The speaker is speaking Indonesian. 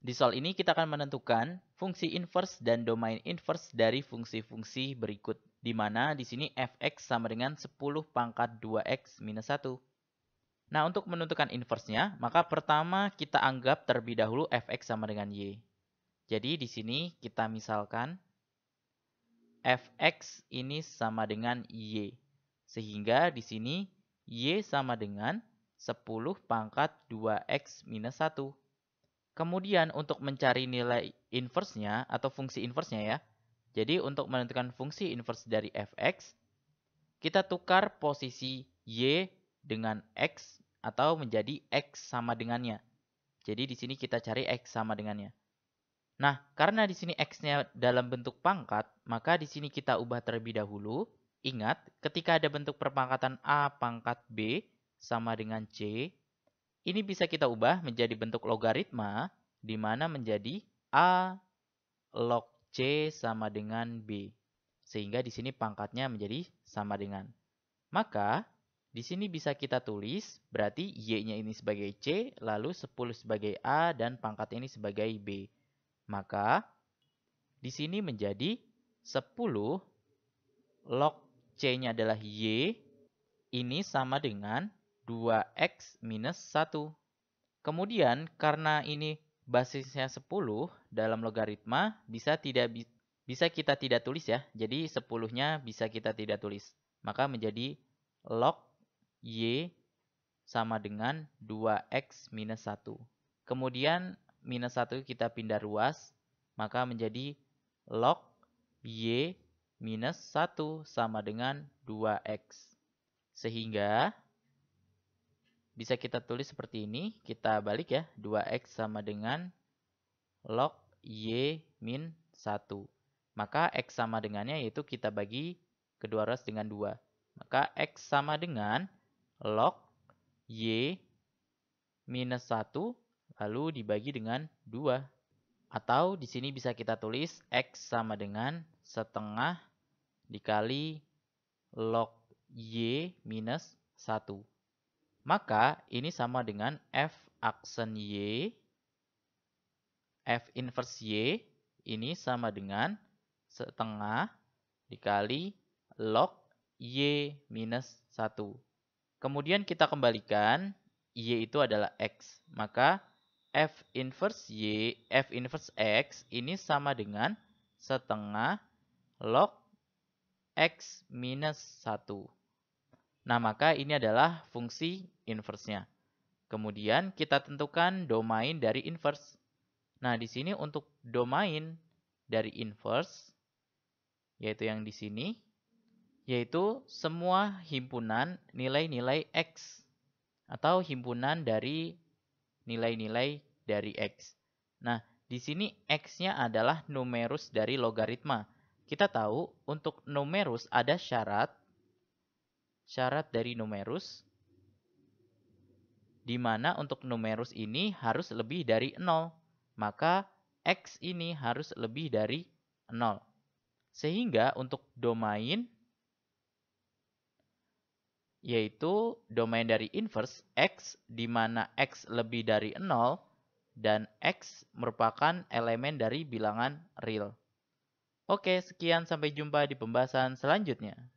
Di soal ini kita akan menentukan fungsi inverse dan domain inverse dari fungsi-fungsi berikut. Di mana di sini fx sama dengan 10 pangkat 2x minus 1. Nah, untuk menentukan inverse-nya, maka pertama kita anggap terlebih dahulu fx sama dengan y. Jadi di sini kita misalkan fx ini sama dengan y. Sehingga di sini y sama dengan 10 pangkat 2x minus 1. Kemudian untuk mencari nilai inverse-nya atau fungsi inverse-nya ya. Jadi untuk menentukan fungsi inverse dari fx, kita tukar posisi y dengan x atau menjadi x sama dengannya. Jadi di sini kita cari x sama dengannya. Nah, karena di sini x-nya dalam bentuk pangkat, maka di sini kita ubah terlebih dahulu. Ingat, ketika ada bentuk perpangkatan a pangkat b sama dengan c, ini bisa kita ubah menjadi bentuk logaritma, di mana menjadi A log C sama dengan B. Sehingga di sini pangkatnya menjadi sama dengan. Maka, di sini bisa kita tulis, berarti Y-nya ini sebagai C, lalu 10 sebagai A, dan pangkat ini sebagai B. Maka, di sini menjadi 10 log C-nya adalah Y, ini sama dengan 2x minus 1. Kemudian karena ini basisnya 10 dalam logaritma bisa tidak bisa kita tidak tulis ya. Jadi 10-nya bisa kita tidak tulis. Maka menjadi log y sama dengan 2x minus 1. Kemudian minus 1 kita pindah ruas, maka menjadi log y minus 1 sama dengan 2x. Sehingga bisa kita tulis seperti ini. Kita balik ya. 2x sama dengan log y min 1. Maka x sama dengannya yaitu kita bagi kedua ruas dengan 2. Maka x sama dengan log y minus 1 lalu dibagi dengan 2. Atau di sini bisa kita tulis x sama dengan setengah dikali log y minus 1. Maka ini sama dengan F aksen Y. F inverse Y ini sama dengan setengah dikali log Y minus 1. Kemudian kita kembalikan Y itu adalah X. Maka F inverse Y, F inverse X ini sama dengan setengah log X minus 1. Nah, maka ini adalah fungsi inverse-nya. Kemudian kita tentukan domain dari inverse. Nah, di sini untuk domain dari inverse, yaitu yang di sini, yaitu semua himpunan nilai-nilai X. Atau himpunan dari nilai-nilai dari X. Nah, di sini X-nya adalah numerus dari logaritma. Kita tahu untuk numerus ada syarat syarat dari numerus di mana untuk numerus ini harus lebih dari 0. Maka X ini harus lebih dari 0. Sehingga untuk domain yaitu domain dari inverse X di mana X lebih dari 0 dan X merupakan elemen dari bilangan real. Oke, sekian sampai jumpa di pembahasan selanjutnya.